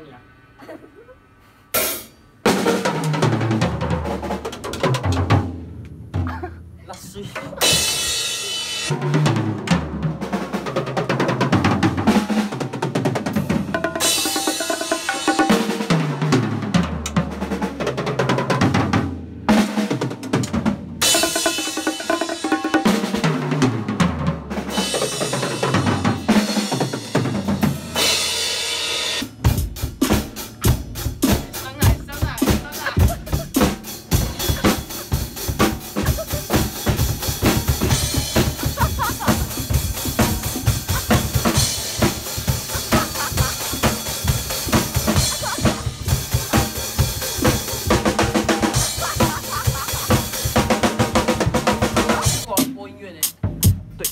O nie.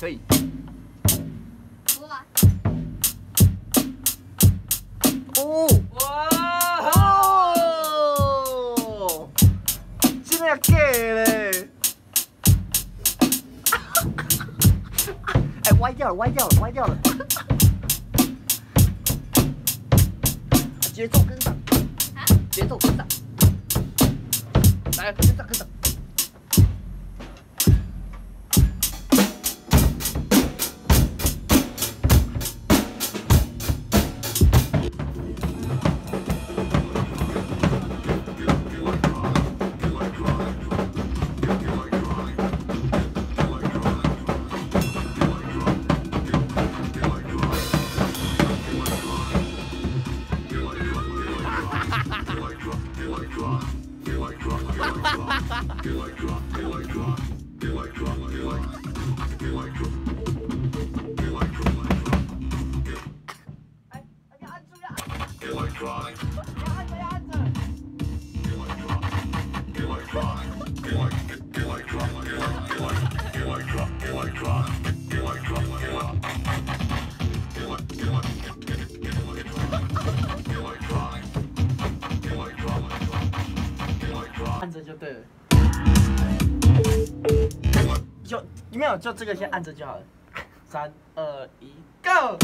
可以。哇，哦哇！哦，真的假的嘞？哎，歪掉了，歪掉了，歪掉了。节奏跟上，啊，节奏跟上。来，跟上，跟上。哎，要按住，要按了。就没有，就这个先按着就好了。三二一，Go！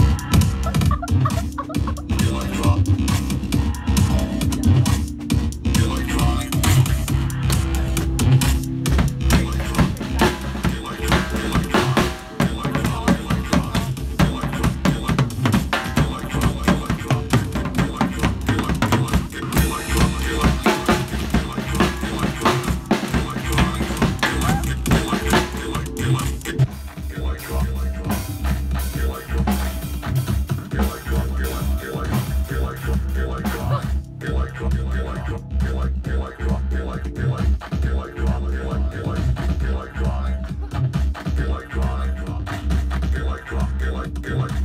feel